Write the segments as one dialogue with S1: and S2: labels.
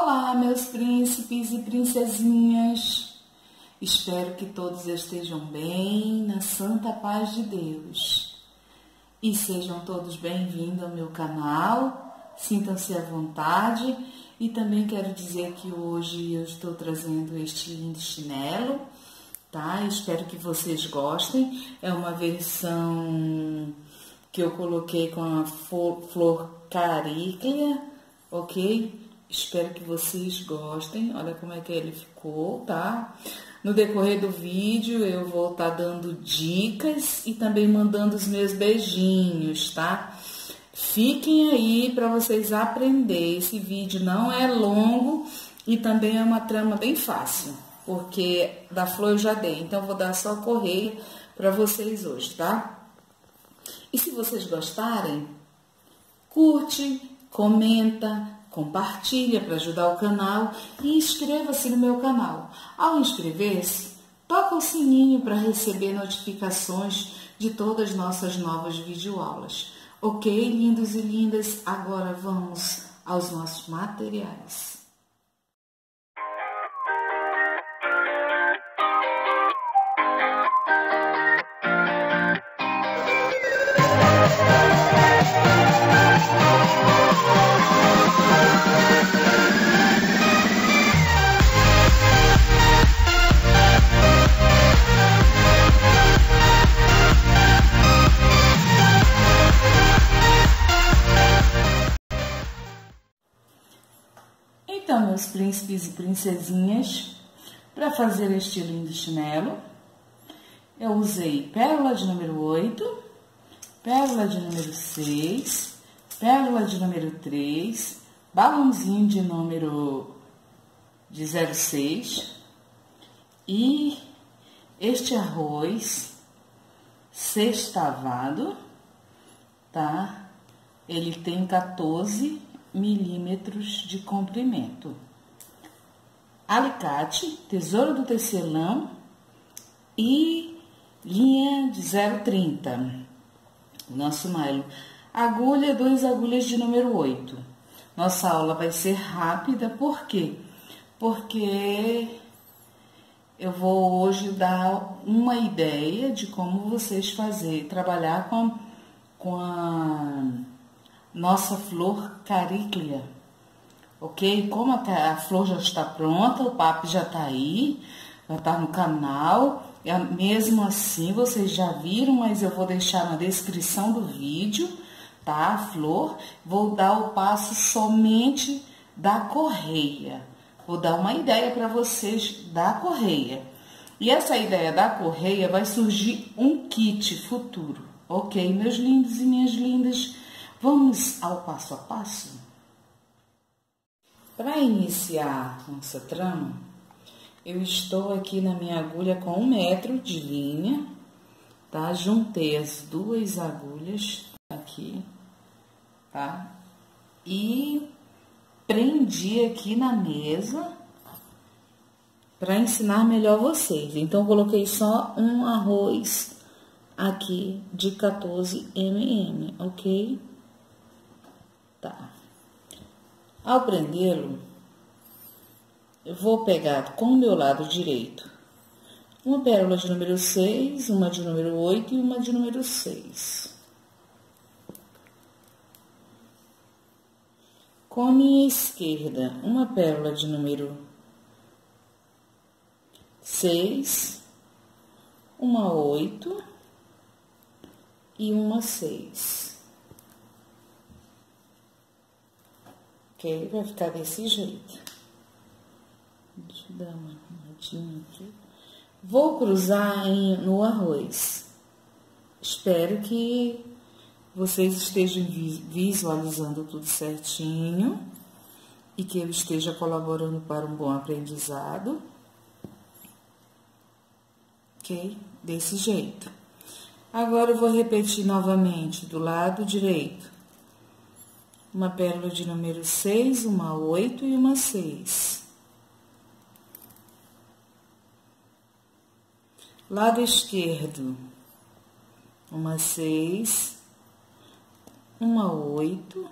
S1: Olá, meus príncipes e princesinhas. Espero que todos estejam bem, na santa paz de Deus. E sejam todos bem-vindos ao meu canal. Sintam-se à vontade. E também quero dizer que hoje eu estou trazendo este lindo chinelo, tá? Espero que vocês gostem. É uma versão que eu coloquei com a flor caríclea, ok? Espero que vocês gostem. Olha como é que ele ficou, tá? No decorrer do vídeo eu vou estar tá dando dicas e também mandando os meus beijinhos, tá? Fiquem aí para vocês aprenderem. Esse vídeo não é longo e também é uma trama bem fácil, porque da flor eu já dei, então vou dar só correia para vocês hoje, tá? E se vocês gostarem, curte, comenta, compartilha para ajudar o canal e inscreva-se no meu canal. Ao inscrever-se, toca o sininho para receber notificações de todas as nossas novas videoaulas. Ok, lindos e lindas? Agora vamos aos nossos materiais. Meus príncipes e princesinhas, para fazer este lindo chinelo, eu usei pérola de número 8, pérola de número 6, pérola de número 3, balãozinho de número de 06 e este arroz sextavado, tá? Ele tem 14 milímetros de comprimento. Alicate, tesouro do tecelão e linha de 0,30. Nosso nylon. Agulha, duas agulhas de número 8. Nossa aula vai ser rápida, por quê? Porque eu vou hoje dar uma ideia de como vocês fazer, trabalhar com, com a nossa flor caríclea, ok? Como a, flor já está pronta, o papo já está aí, já está no canal. É, mesmo assim, vocês já viram, mas eu vou deixar na descrição do vídeo, tá? A flor. Vou dar o passo somente da correia. Vou dar uma ideia para vocês da correia. E essa ideia da correia vai surgir um kit futuro, ok, meus lindos e minhas lindas? Vamos ao passo a passo? Para iniciar nossa trama, eu estou aqui na minha agulha com um metro de linha, tá? Juntei as duas agulhas aqui, tá? E prendi aqui na mesa para ensinar melhor vocês. Então, coloquei só um arroz aqui de 14 mm, ok? Tá. Ao prendê-lo, eu vou pegar com o meu lado direito uma pérola de número 6, uma de número 8 e uma de número 6. Com a minha esquerda, uma pérola de número 6, uma 8 e uma 6. Ok? Vai ficar desse jeito. Deixa eu dar uma arrumadinha aqui. Vou cruzar no arroz. Espero que vocês estejam visualizando tudo certinho e que eu esteja colaborando para um bom aprendizado. Ok? Desse jeito. Agora, eu vou repetir novamente do lado direito uma pérola de número 6, uma 8 e uma 6. Lado esquerdo, uma 6, uma 8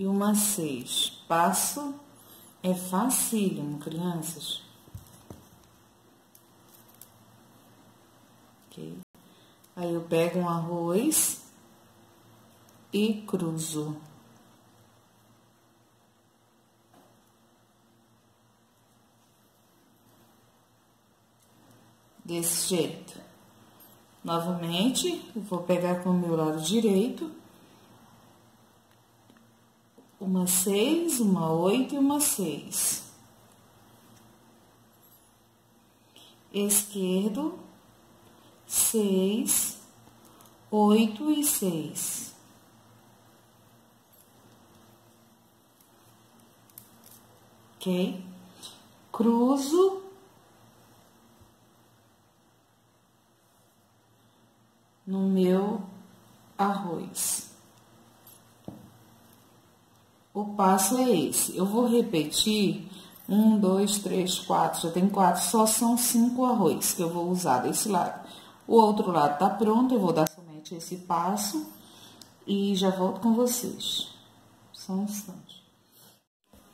S1: e uma 6. Passo É facílimo, crianças. Aí eu pego um arroz e cruzo. Desse jeito. Novamente, vou pegar com o meu lado direito uma seis, uma oito e uma seis. Esquerdo, seis, oito e seis. Ok? Cruzo. No meu arroz. O passo é esse. Eu vou repetir um, dois, três, quatro. Já tem quatro, só são cinco arroz que eu vou usar desse lado. O outro lado tá pronto, eu vou dar somente esse passo e já volto com vocês. Só um instante.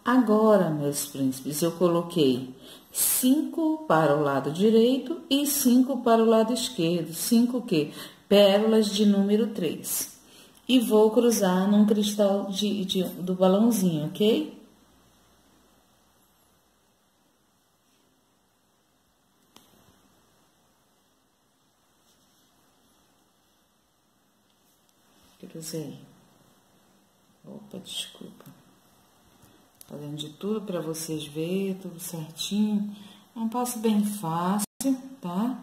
S1: Agora, meus príncipes, eu coloquei cinco para o lado direito e cinco para o lado esquerdo. Cinco que? Pérolas de número três e vou cruzar num cristal de, de, do balãozinho, ok? Cruzei. Opa, desculpa. Fazendo de tudo para vocês verem, tudo certinho. É um passo bem fácil, tá?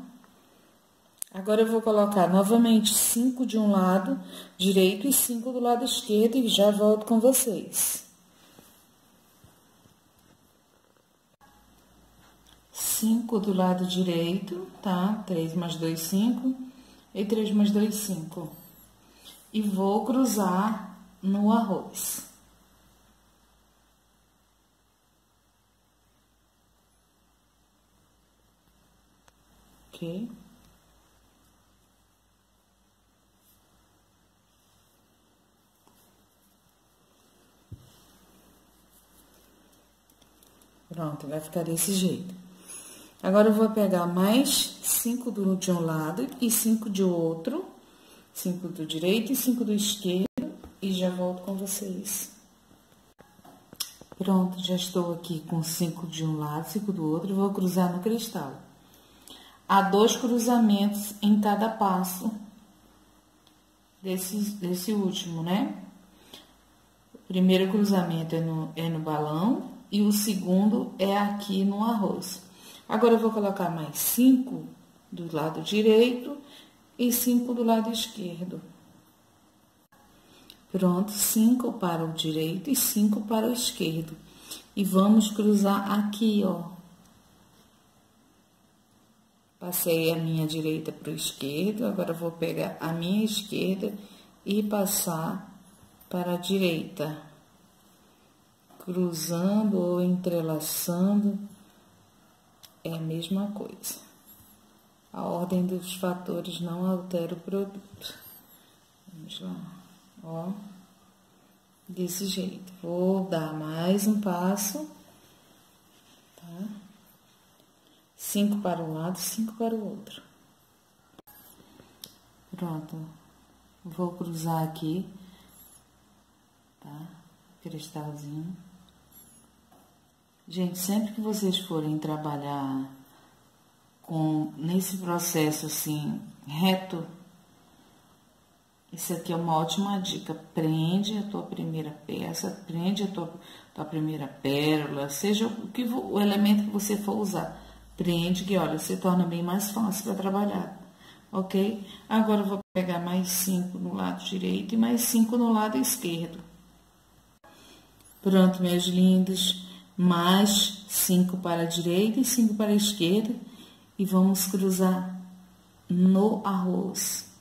S1: Agora eu vou colocar novamente cinco de um lado direito e cinco do lado esquerdo e já volto com vocês. Cinco do lado direito, tá? Três mais dois, cinco. E três mais dois, cinco. E vou cruzar no arroz. Pronto, vai ficar desse jeito. Agora, eu vou pegar mais cinco do, de um lado e cinco de outro. Cinco do direito e cinco do esquerdo. E já volto com vocês. Pronto, já estou aqui com cinco de um lado, cinco do outro. Vou cruzar no cristal. Há dois cruzamentos em cada passo desse, desse último, né? O primeiro cruzamento é no, é no balão e o segundo é aqui no arroz. Agora, eu vou colocar mais cinco do lado direito e cinco do lado esquerdo. Pronto, cinco para o direito e cinco para o esquerdo. E vamos cruzar aqui, ó. Passei a minha direita para o esquerdo, agora vou pegar a minha esquerda e passar para a direita cruzando ou entrelaçando é a mesma coisa. A ordem dos fatores não altera o produto. Vamos lá, ó, desse jeito. Vou dar mais um passo, tá? Cinco para um lado, cinco para o outro. Pronto. Vou cruzar aqui, tá? Cristalzinho. Gente, sempre que vocês forem trabalhar com nesse processo assim reto, isso aqui é uma ótima dica. Prende a tua primeira peça, prende a tua, tua primeira pérola, seja o que o elemento que você for usar, prende que olha, se torna bem mais fácil para trabalhar, ok? Agora eu vou pegar mais cinco no lado direito e mais cinco no lado esquerdo. Pronto, meus lindos mais cinco para a direita e cinco para a esquerda e vamos cruzar no arroz.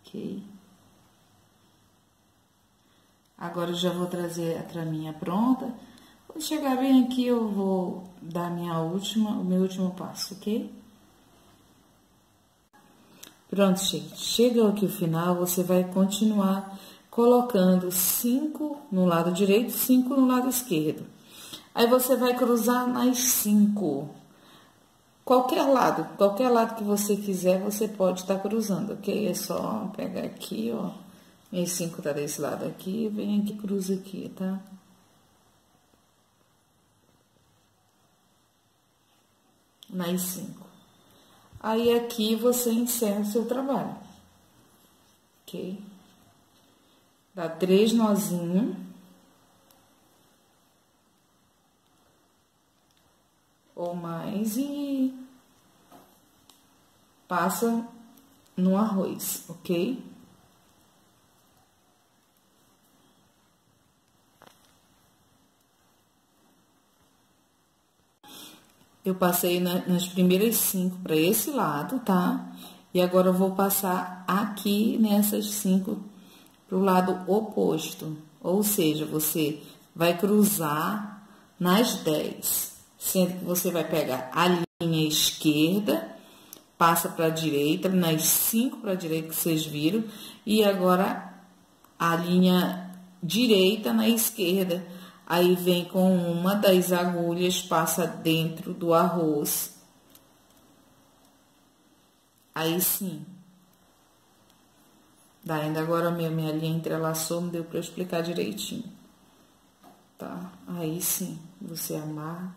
S1: Ok? Agora eu já vou trazer a traminha pronta. Quando chegar bem aqui, eu vou dar minha última, o meu último passo, ok? Pronto, gente. Chega aqui o final, você vai continuar colocando cinco no lado direito, cinco no lado esquerdo. Aí você vai cruzar nas cinco. Qualquer lado, qualquer lado que você quiser, você pode estar tá cruzando, ok? É só pegar aqui, ó. Minhas cinco tá desse lado aqui, vem aqui, cruza aqui, tá? Nas cinco. Aí aqui você encerra o seu trabalho, ok? Dá três nozinhos. Ou mais e passa no arroz, ok? Eu passei na, nas primeiras cinco para esse lado, tá? E agora eu vou passar aqui nessas cinco para o lado oposto. Ou seja, você vai cruzar nas dez, sendo que você vai pegar a linha esquerda, passa para a direita, nas cinco para a direita que vocês viram, e agora a linha direita na esquerda Aí vem com uma das agulhas, passa dentro do arroz. Aí sim. Daí ainda agora minha, minha linha entrelaçou, não deu para eu explicar direitinho. Tá? Aí sim, você amarra,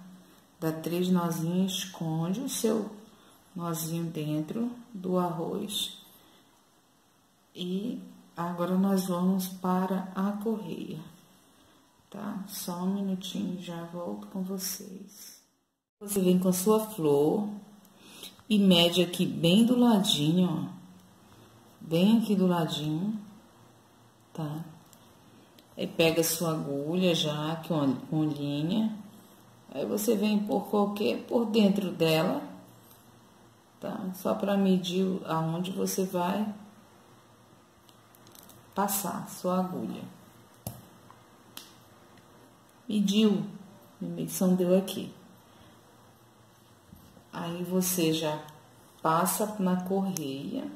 S1: dá três nozinhos, esconde o seu nozinho dentro do arroz. E agora nós vamos para a correia tá? Só um minutinho, já volto com vocês. Você vem com a sua flor e mede aqui bem do ladinho, ó. Bem aqui do ladinho, tá? Aí pega a sua agulha já com, com linha. Aí você vem por qualquer, por dentro dela, tá? Só para medir aonde você vai passar sua agulha mediu, a medição deu aqui. Aí você já passa na correia.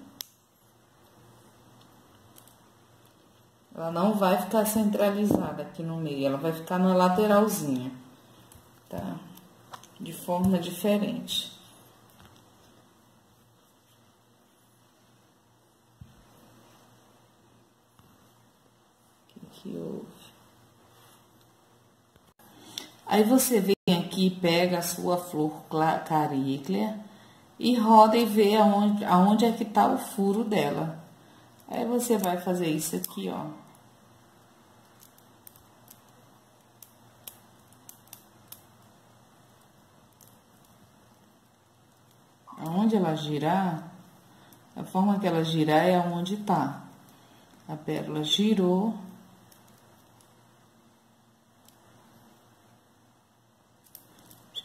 S1: Ela não vai ficar centralizada aqui no meio, ela vai ficar na lateralzinha, tá? De forma diferente. Que, que houve? Aí você vem aqui, pega a sua flor caríclea e roda e vê aonde, aonde é que tá o furo dela. Aí você vai fazer isso aqui, ó. Aonde ela girar, a forma que ela girar é aonde tá. A pérola girou,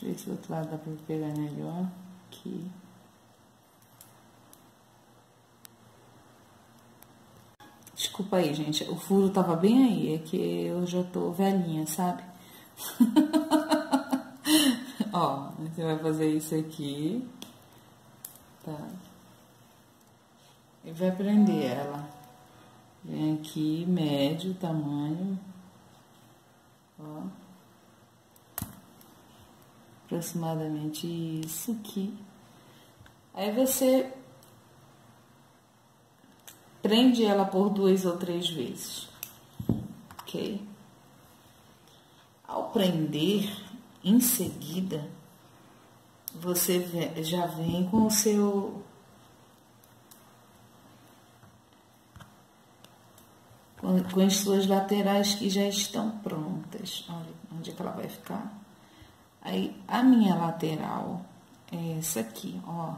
S1: ver se do outro lado dá pra pegar melhor. Aqui. Desculpa aí, gente. O furo tava bem aí. É que eu já tô velhinha, sabe? Ó, você vai fazer isso aqui. Tá? E vai prender ela. Vem aqui, médio tamanho. Ó aproximadamente isso aqui. Aí você prende ela por duas ou três vezes, ok? Ao prender, em seguida, você já vem com o seu com, as suas laterais que já estão prontas. Olha onde é que ela vai ficar. Aí, a minha lateral é essa aqui, ó.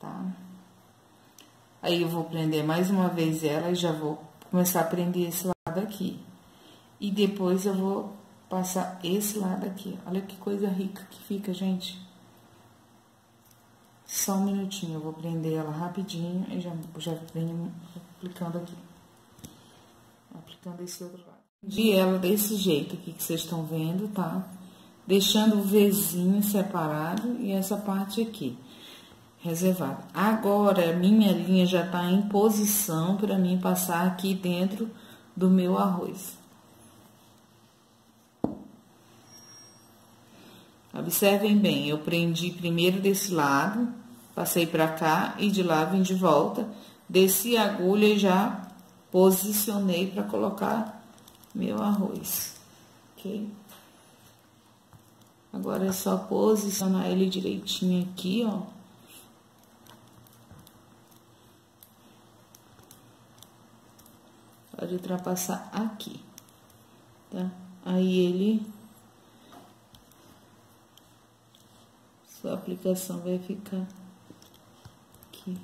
S1: Tá? Aí, eu vou prender mais uma vez ela e já vou começar a prender esse lado aqui. E depois eu vou passar esse lado aqui. Olha que coisa rica que fica, gente. Só um minutinho, eu vou prender ela rapidinho e já, já venho aplicando aqui. Aplicando esse outro lado de ela desse jeito aqui que vocês estão vendo, tá? Deixando o Vzinho separado e essa parte aqui. reservado. Agora, minha linha já tá em posição para mim passar aqui dentro do meu arroz. Observem bem, eu prendi primeiro desse lado, passei para cá e de lá vim de volta, desci a agulha e já posicionei para colocar meu arroz, ok? Agora é só posicionar ele direitinho aqui, ó. Pode ultrapassar aqui, tá? Aí ele sua aplicação vai ficar aqui.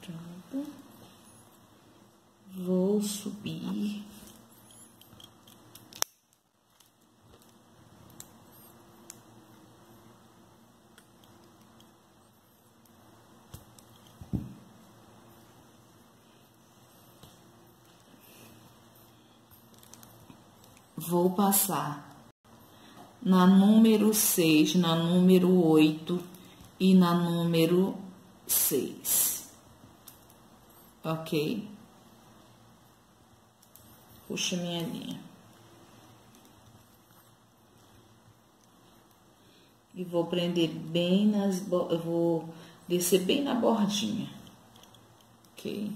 S1: Pronto. Vou subir. vou passar na número 6, na número 8 e na número 6. Ok? Puxa minha linha. E vou prender bem nas... Eu vou descer bem na bordinha. Ok?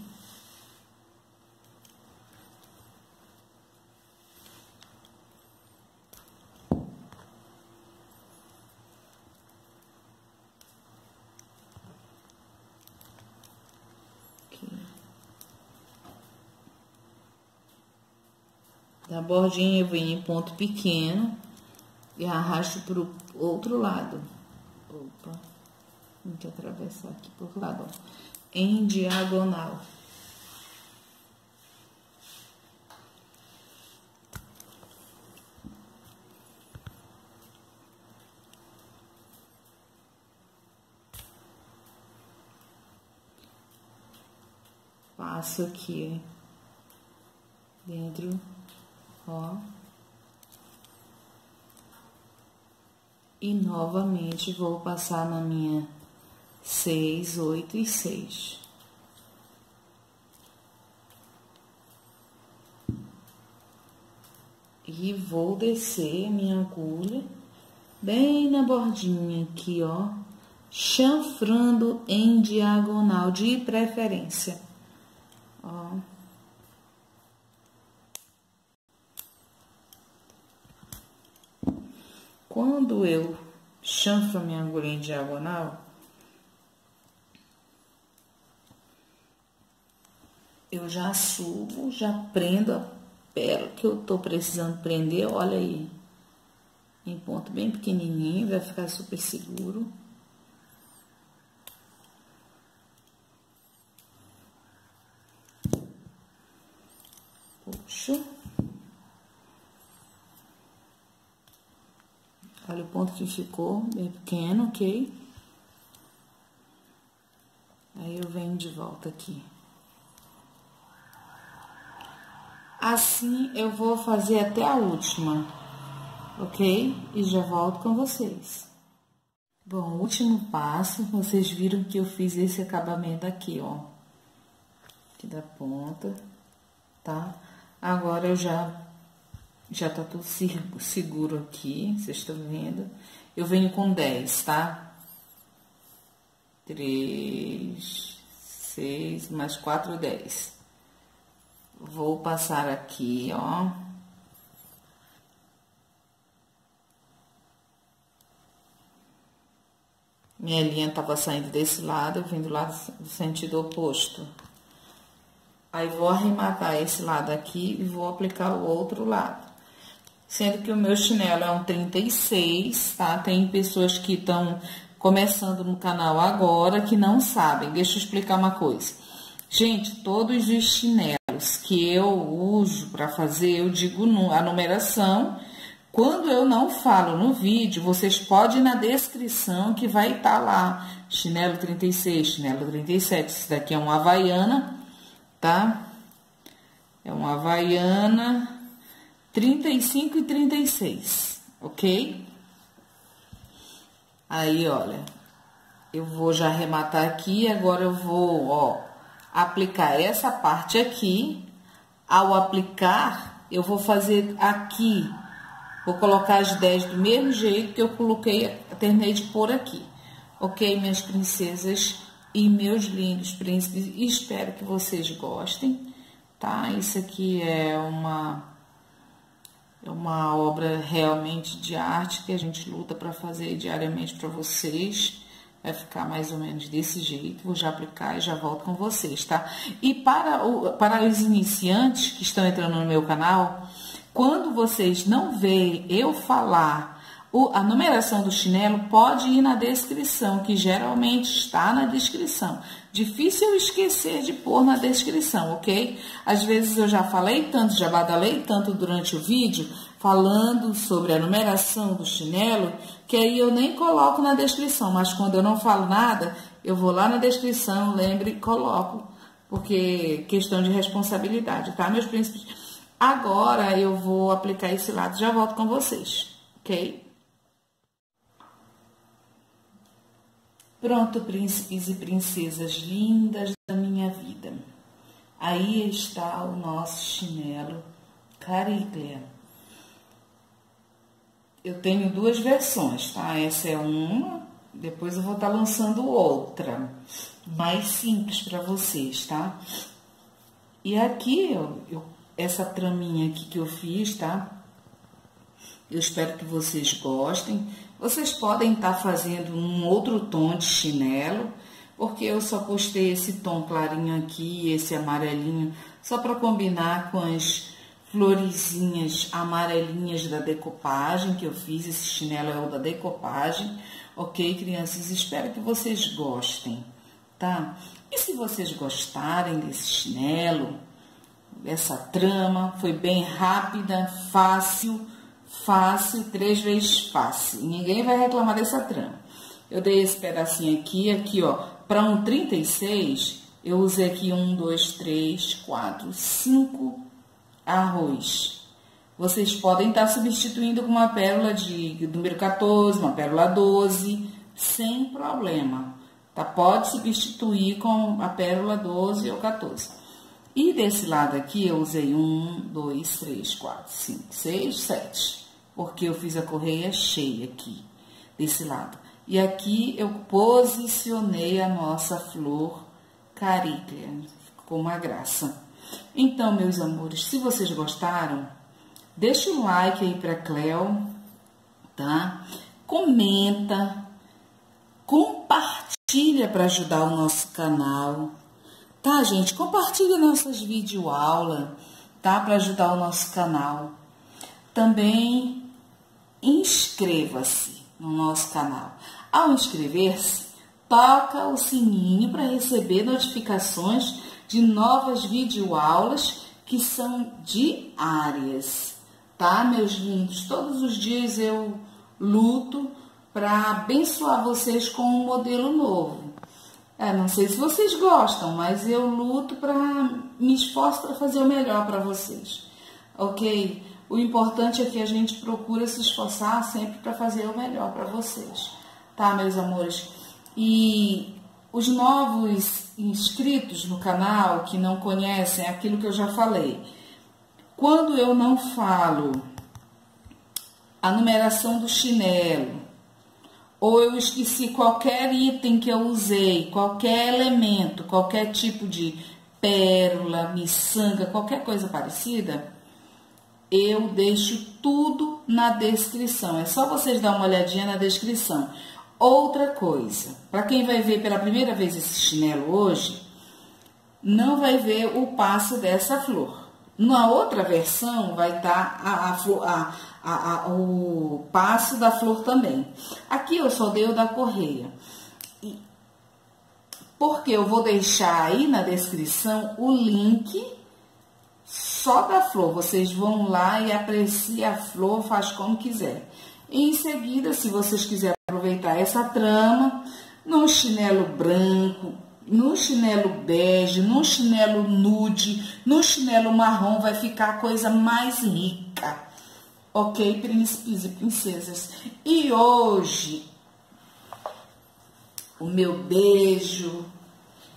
S1: Da bordinha eu venho em ponto pequeno e arrasto pro outro lado. Opa, tem que atravessar aqui por lado, ó. Em diagonal. Passo aqui dentro ó. E novamente vou passar na minha seis, oito e seis. E vou descer minha agulha bem na bordinha aqui, ó, chanfrando em diagonal de preferência, ó. Quando eu chanfro minha agulha em diagonal, eu já subo, já prendo a pérola que eu tô precisando prender, olha aí, em ponto bem pequenininho, vai ficar super seguro. Puxo. Olha o ponto que ficou, bem pequeno, ok? Aí eu venho de volta aqui. Assim eu vou fazer até a última, ok? E já volto com vocês. Bom, último passo, vocês viram que eu fiz esse acabamento aqui, ó. Aqui da ponta, tá? Agora eu já já tá tudo seguro aqui, vocês estão vendo. Eu venho com 10, tá? 3, 6, mais 4, 10. Vou passar aqui, ó. Minha linha tava saindo desse lado, eu vim do do sentido oposto. Aí, vou arrematar esse lado aqui e vou aplicar o outro lado. Sendo que o meu chinelo é um 36, tá? Tem pessoas que estão começando no canal agora que não sabem. Deixa eu explicar uma coisa. Gente, todos os chinelos que eu uso para fazer, eu digo a numeração. Quando eu não falo no vídeo, vocês podem ir na descrição que vai estar tá lá. Chinelo 36, chinelo 37. Esse daqui é um Havaiana, tá? É uma Havaiana 35 e 36, ok? Aí, olha, eu vou já arrematar aqui, agora eu vou, ó, aplicar essa parte aqui. Ao aplicar, eu vou fazer aqui, vou colocar as 10 do mesmo jeito que eu coloquei, terminei de pôr aqui. Ok, minhas princesas e meus lindos príncipes, espero que vocês gostem, tá? Isso aqui é uma, é uma obra realmente de arte que a gente luta para fazer diariamente para vocês. Vai ficar mais ou menos desse jeito. Vou já aplicar e já volto com vocês, tá? E para, o, para os iniciantes que estão entrando no meu canal, quando vocês não veem eu falar o, a numeração do chinelo, pode ir na descrição, que geralmente está na descrição. Difícil esquecer de pôr na descrição, ok? Às vezes eu já falei tanto, já badalei tanto durante o vídeo, falando sobre a numeração do chinelo, que aí eu nem coloco na descrição, mas quando eu não falo nada, eu vou lá na descrição, lembre e coloco, porque questão de responsabilidade, tá, meus príncipes? Agora eu vou aplicar esse lado, já volto com vocês, ok? Pronto, príncipes e princesas lindas da minha vida. Aí está o nosso chinelo Cariclea eu tenho duas versões, tá? Essa é uma, depois eu vou estar tá lançando outra, mais simples para vocês, tá? E aqui, eu, eu, essa traminha aqui que eu fiz, tá? Eu espero que vocês gostem. Vocês podem estar tá fazendo um outro tom de chinelo, porque eu só postei esse tom clarinho aqui, esse amarelinho, só para combinar com as florezinhas amarelinhas da decopagem que eu fiz. Esse chinelo é o da decopagem. Ok, crianças? Espero que vocês gostem, tá? E se vocês gostarem desse chinelo, essa trama, foi bem rápida, fácil, fácil, três vezes fácil. Ninguém vai reclamar dessa trama. Eu dei esse pedacinho aqui, aqui, ó, para um 36, eu usei aqui um, dois, três, quatro, cinco arroz. Vocês podem estar substituindo com uma pérola de número 14, uma pérola 12, sem problema. Tá? Pode substituir com a pérola 12 ou 14. E desse lado aqui eu usei 1, 2, 3, 4, 5, 6, 7. Porque eu fiz a correia cheia aqui, desse lado. E aqui eu posicionei a nossa flor caríclea. Ficou uma graça. Então, meus amores, se vocês gostaram, deixa o like aí para Cleo, tá? Comenta, compartilha para ajudar o nosso canal, tá, gente? Compartilha nossas videoaulas, tá? Para ajudar o nosso canal. Também inscreva-se no nosso canal. Ao inscrever-se, toca o sininho para receber notificações de novas videoaulas que são diárias, tá, meus lindos? Todos os dias eu luto para abençoar vocês com um modelo novo. É, não sei se vocês gostam, mas eu luto para me esforço para fazer o melhor para vocês. OK? O importante é que a gente procura se esforçar sempre para fazer o melhor para vocês. Tá, meus amores? E os novos inscritos no canal que não conhecem aquilo que eu já falei. Quando eu não falo a numeração do chinelo, ou eu esqueci qualquer item que eu usei, qualquer elemento, qualquer tipo de pérola, miçanga, qualquer coisa parecida, eu deixo tudo na descrição. É só vocês dar uma olhadinha na descrição. Outra coisa, para quem vai ver pela primeira vez esse chinelo hoje, não vai ver o passo dessa flor. Na outra versão vai estar tá a, a, a, o passo da flor também. Aqui eu só dei o da correia. E, porque eu vou deixar aí na descrição o link só da flor. Vocês vão lá e apreciam a flor, faz como quiser. Em seguida, se vocês quiserem aproveitar essa trama, num chinelo branco, no chinelo bege, no chinelo nude, no chinelo marrom vai ficar a coisa mais rica. Ok, príncipes e princesas? E hoje, o meu beijo,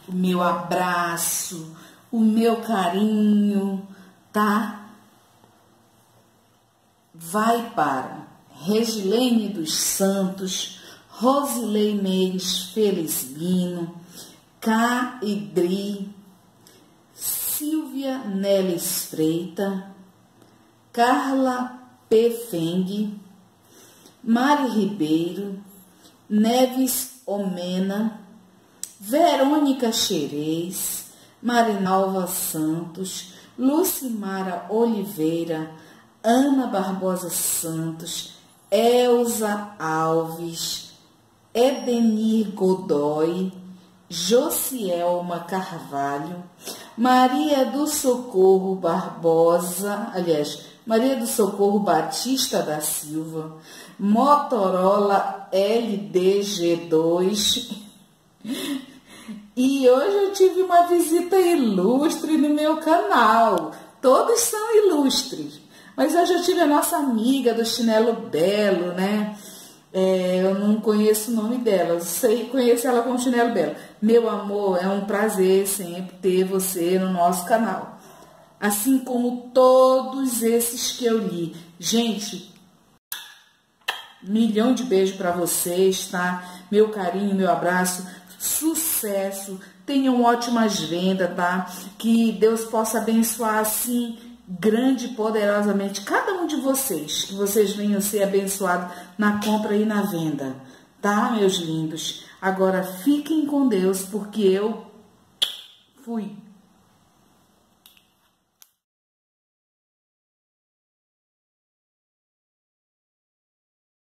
S1: o meu abraço, o meu carinho, tá? Vai para Regilene dos Santos, Rosilei Meires Felizmino, Caidri, Silvia Neles Freita, Carla P. Feng, Mari Ribeiro, Neves Omena, Verônica Xerez, Marinalva Santos, Lucimara Oliveira, Ana Barbosa Santos, Elza Alves, Edenir Godoy, Josielma Carvalho, Maria do Socorro Barbosa, aliás, Maria do Socorro Batista da Silva, Motorola LDG2. E hoje eu tive uma visita ilustre no meu canal. Todos são ilustres. Mas hoje eu tive a nossa amiga do chinelo belo, né? É, eu não conheço o nome dela, eu sei, conheço ela como Chinelo Belo. Meu amor, é um prazer sempre ter você no nosso canal. Assim como todos esses que eu li. Gente, milhão de beijos para vocês, tá? Meu carinho, meu abraço, sucesso, tenham ótimas vendas, tá? Que Deus possa abençoar assim grande e poderosamente cada um de vocês, que vocês venham ser abençoados na compra e na venda, tá, meus lindos? Agora fiquem com Deus, porque eu fui.